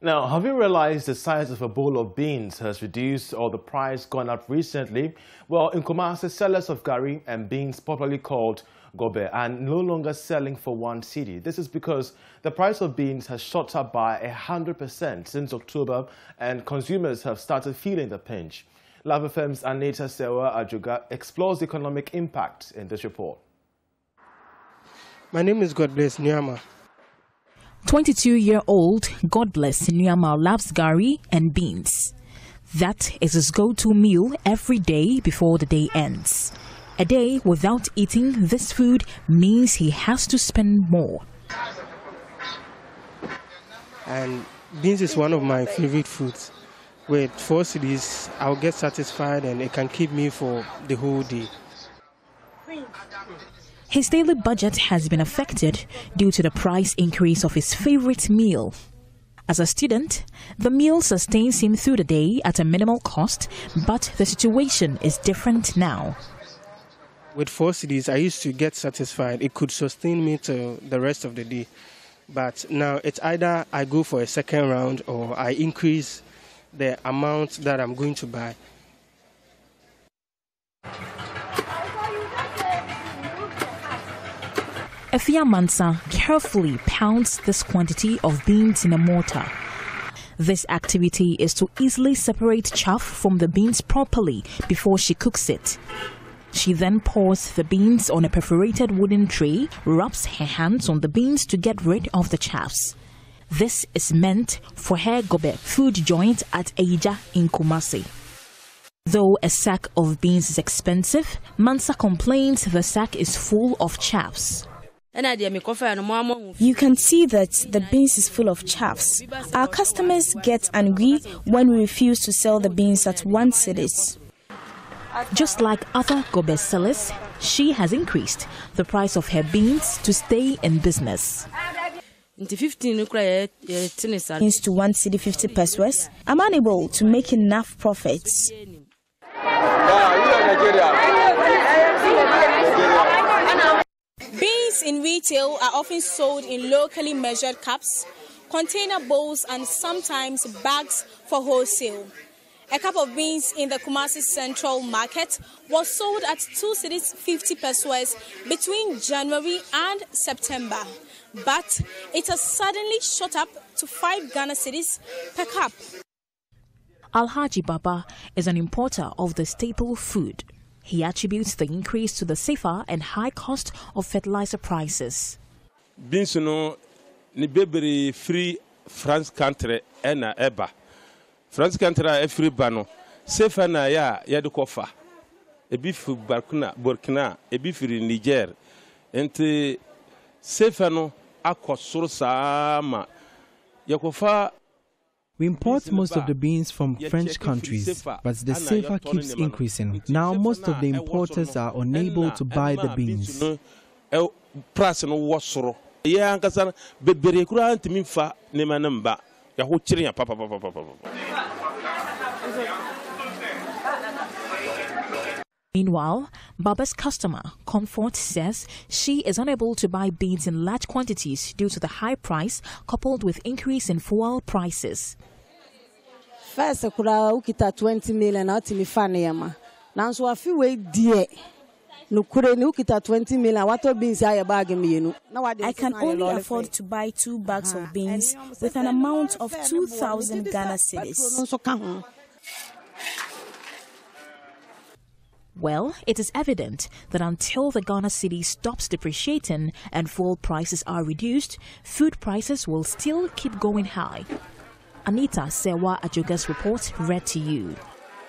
Now, have you realized the size of a bowl of beans has reduced or the price gone up recently? Well, in Kumasi, sellers of gari and beans, popularly called gobe, are no longer selling for one cedi. This is because the price of beans has shot up by 100% since October and consumers have started feeling the pinch. Love FM's Anita Sewa Ajuga explores the economic impact in this report. My name is God Bless Nyama. 22 year old Godbless Nyama loves gari and beans. That is his go to meal every day before the day ends. A day without eating this food means he has to spend more. And beans is one of my favorite foods. With four cedis, I'll get satisfied and it can keep me for the whole day. His daily budget has been affected due to the price increase of his favorite meal. As a student, the meal sustains him through the day at a minimal cost, but the situation is different now. With four cedis, I used to get satisfied. It could sustain me to the rest of the day. But now it's either I go for a second round or I increase the amount that I'm going to buy. Efia Mansa carefully pounds this quantity of beans in a mortar. This activity is to easily separate chaff from the beans properly before she cooks it. She then pours the beans on a perforated wooden tray, rubs her hands on the beans to get rid of the chaffs. This is meant for her gobe food joint at Eija in Kumasi. Though a sack of beans is expensive, Mansa complains the sack is full of chaffs. You can see that the beans is full of chaffs. Our customers get angry when we refuse to sell the beans at one cedis. Just like other gobe sellers, she has increased the price of her beans to stay in business. Beans to one cedi 50 pesewas. I'm unable to make enough profits. In retail are often sold in locally measured cups, container bowls, and sometimes bags for wholesale. A cup of beans in the Kumasi Central Market was sold at 2 cedis 50 pesewas between January and September. But it has suddenly shot up to 5 Ghana cedis per cup. Alhaji Baba is an importer of the staple food. He attributes the increase to the safer and high cost of fertilizer prices. Beans no ni bebree free France country ɛna ɛba. France country a ɛfiri ba sefa na yɛ a yɛde kɔfa. Ebi firi Burkina, Burkina, ebi firi Niger. Nti sefa no akɔ soro saa ma We import most of the beans from French countries, but the CFA keeps increasing. Now, most of the importers are unable to buy the beans. price no wɔ soro. Yɛ ankasa bebree koraa ntumi nfa nneɛma no mba yɛho kyere ya papapapapa Meanwhile, Baba's customer, Comfort, says she is unable to buy beans in large quantities due to the high price coupled with increase in fuel prices. First, kura ukita 20 million ati mifane yama. Nanso afi we die. Nukure ni ukita 20 million wato beans ya bag mmienu. I can only afford to buy two bags of beans with an amount of 2,000 Ghana cedis. Well, it is evident that until the Ghana cedi stops depreciating and fuel prices are reduced, food prices will still keep going high. Anita Sewa Ajoga's report read to you.